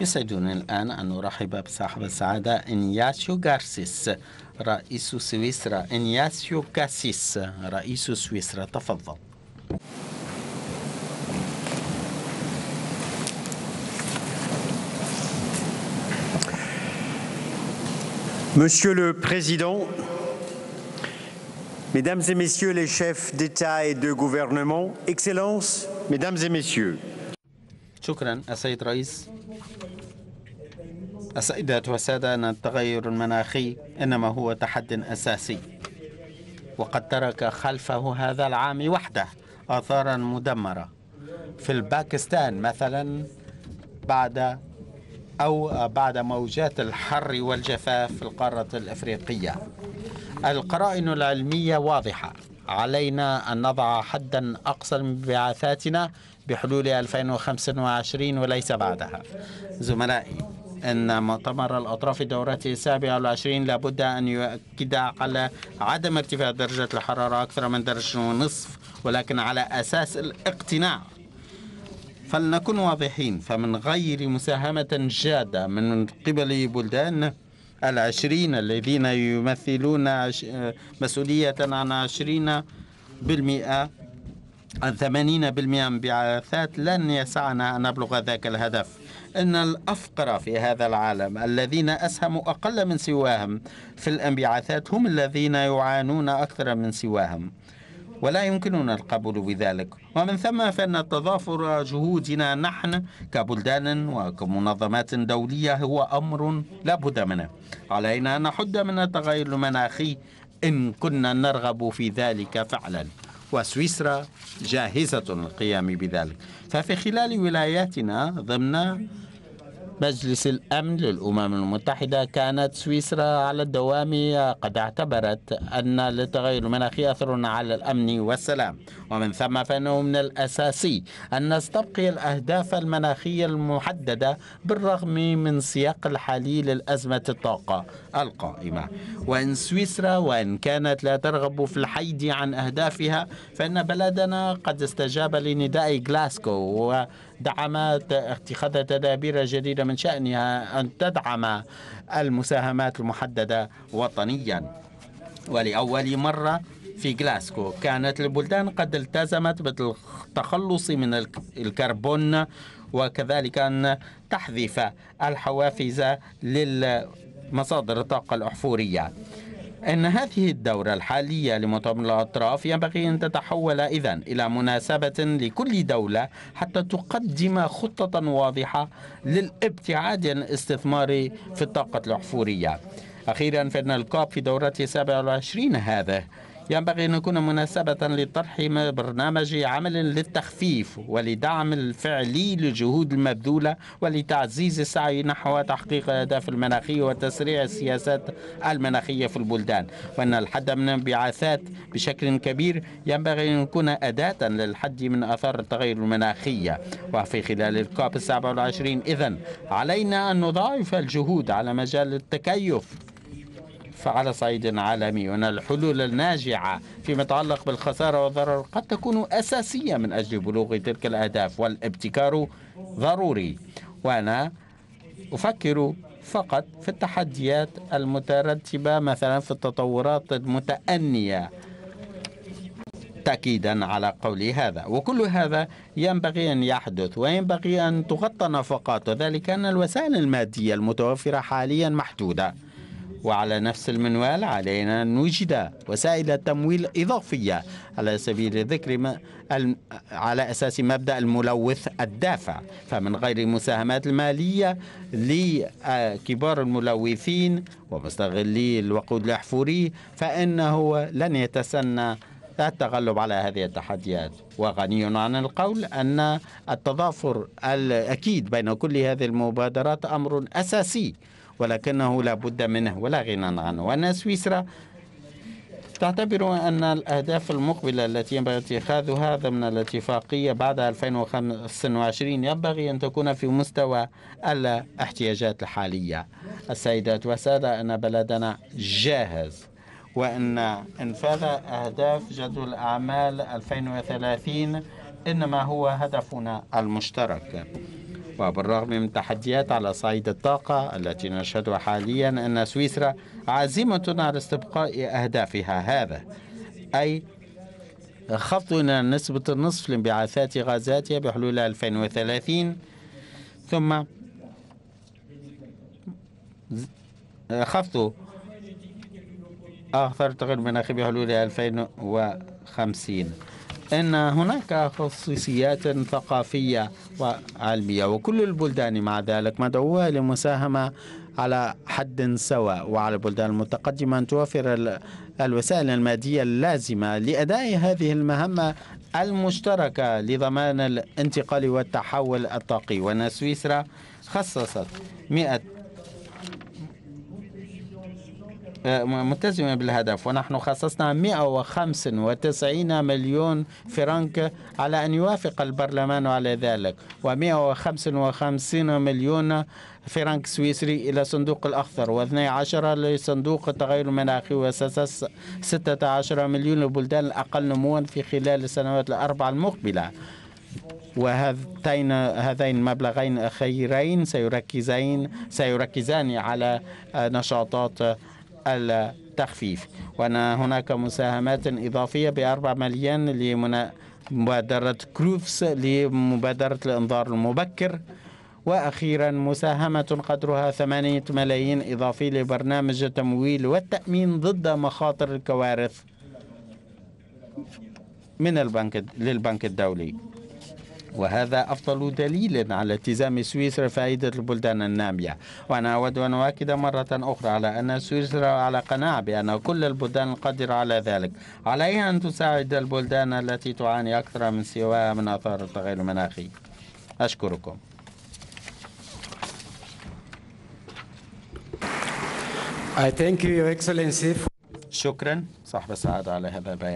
يسعدني الآن أن أرحب بصاحب السعادة إنياسيو غارسيس رئيس سويسرا إنياسيو كاسيس رئيس سويسرا تفضل Monsieur le Président, Mesdames et Messieurs les chefs d'État et de gouvernement, Excellences, Mesdames et Messieurs, شكرا السيد رئيس. السيدات والسادة أن التغير المناخي إنما هو تحد أساسي. وقد ترك خلفه هذا العام وحده آثارا مدمرة. في الباكستان مثلا بعد أو بعد موجات الحر والجفاف في القارة الأفريقية. القرائن العلمية واضحة. علينا أن نضع حدا أقصى لانبعاثاتنا بحلول 2025 وليس بعدها. زملائي أن مؤتمر الأطراف دورته السابعة والعشرين لابد أن يؤكد على عدم ارتفاع درجة الحرارة أكثر من درجة ونصف ولكن على أساس الاقتناع. فلنكن واضحين فمن غير مساهمة جادة من قبل بلدان العشرين الذين يمثلون مسؤولية عن عشرين بالمئة عن ثمانين بالمئة من بعثات لن يسعنا أن نبلغ ذاك الهدف. أن الأفقر في هذا العالم الذين أسهموا أقل من سواهم في الانبعاثات هم الذين يعانون أكثر من سواهم. ولا يمكننا القبول بذلك. ومن ثم فإن تضافر جهودنا نحن كبلدان وكمنظمات دولية هو أمر لا بد منه. علينا أن نحد من التغير المناخي إن كنا نرغب في ذلك فعلا. وسويسرا جاهزة للقيام بذلك. ففي خلال ولاياتنا ضمن مجلس الأمن للأمم المتحدة كانت سويسرا على الدوام. قد اعتبرت أن للتغير المناخي أثر على الأمن والسلام. ومن ثم فإنه من الأساسي أن نستبقي الأهداف المناخية المحددة بالرغم من سياق الحالي للأزمة الطاقة القائمة. وإن سويسرا وإن كانت لا ترغب في الحيد عن أهدافها فإن بلدنا قد استجاب لنداء غلاسكو ودعم اتخاذ تدابير جديدة من شأنها أن تدعم المساهمات المحددة وطنيا. ولأول مرة في غلاسكو كانت البلدان قد التزمت بالتخلص من الكربون وكذلك أن تحذف الحوافز للمصادر الطاقة الأحفورية. أن هذه الدورة الحالية لمؤتمر الأطراف ينبغي أن تتحول إذا إلى مناسبة لكل دولة حتى تقدم خطة واضحة للابتعاد عن الاستثمار في الطاقة الأحفورية. أخيرا فإن الكوب في دورته 27 هذا ينبغي أن يكون مناسبة لطرح برنامج عمل للتخفيف ولدعم الفعلي للجهود المبذولة ولتعزيز السعي نحو تحقيق الأهداف المناخية وتسريع السياسات المناخية في البلدان. وأن الحد من الانبعاثات بشكل كبير ينبغي أن يكون أداة للحد من آثار التغير المناخية وفي خلال الكوب السابع والعشرين إذن علينا أن نضاعف الجهود على مجال التكيف. على صعيد عالمي. وأن الحلول الناجعة فيما يتعلق بالخسارة والضرر قد تكون أساسية من أجل بلوغ تلك الأهداف والابتكار ضروري. وأنا أفكر فقط في التحديات المترتبة مثلا في التطورات المتأنية. تأكيدا على قولي هذا. وكل هذا ينبغي أن يحدث وينبغي أن تغطى نفقات وذلك أن الوسائل المادية المتوفرة حاليا محدودة. وعلى نفس المنوال علينا أن نوجد وسائل تمويل إضافية على سبيل الذكر على أساس مبدأ الملوث الدافع. فمن غير المساهمات المالية لكبار الملوثين ومستغلي الوقود الأحفوري فإنه لن يتسنى التغلب على هذه التحديات. وغني عن القول أن التضافر الأكيد بين كل هذه المبادرات أمر أساسي ولكنه لا بد منه ولا غنى عنه. وأن سويسرا تعتبر أن الأهداف المقبلة التي ينبغي اتخاذها ضمن الاتفاقية بعد 2025 ينبغي أن تكون في مستوى الاحتياجات الحالية. السيدات والسادة أن بلدنا جاهز وأن إنفاذ أهداف جدول الأعمال 2030 إنما هو هدفنا المشترك. وبالرغم من تحديات على صعيد الطاقة التي نشهدها حاليا أن سويسرا عازمة على استبقاء أهدافها هذا أي خفض نسبة النصف لانبعاثات غازاتها بحلول 2030 ثم خفض آثار التغير المناخي بحلول 2050 أن هناك خصوصيات ثقافية وعلمية وكل البلدان مع ذلك مدعوة لمساهمة على حد سواء. وعلى البلدان المتقدمة أن توفر الوسائل المادية اللازمة لأداء هذه المهمة المشتركة لضمان الانتقال والتحول الطاقي. وأن سويسرا خصصت 100 ملتزمة بالهدف. ونحن خصصنا 195 مليون فرنك على أن يوافق البرلمان على ذلك و155 مليون فرنك سويسري إلى صندوق الأخضر و12 لصندوق التغير المناخي و16 مليون للبلدان الأقل نموا في خلال السنوات الأربع المقبلة. وهذين هذين المبلغين الأخيرين سيركزين سيركزان على نشاطات التخفيف. وأن هناك مساهمات إضافية بأربع مليون لمبادرة كروفس لمبادرة الإنذار المبكر. وأخيرا مساهمة قدرها ثمانية ملايين إضافي لبرنامج التمويل والتأمين ضد مخاطر الكوارث من البنك للبنك الدولي. وهذا أفضل دليل على التزام سويسرا فائدة البلدان النامية. وأنا أود أن أؤكد مرة أخرى على أن سويسرا على قناعة بأن كل البلدان القادرة على ذلك. عليها أن تساعد البلدان التي تعاني أكثر من سواها من آثار التغير المناخي. أشكركم. I thank you, Your Excellency. شكرا. صاحب السعادة على هذا البيان.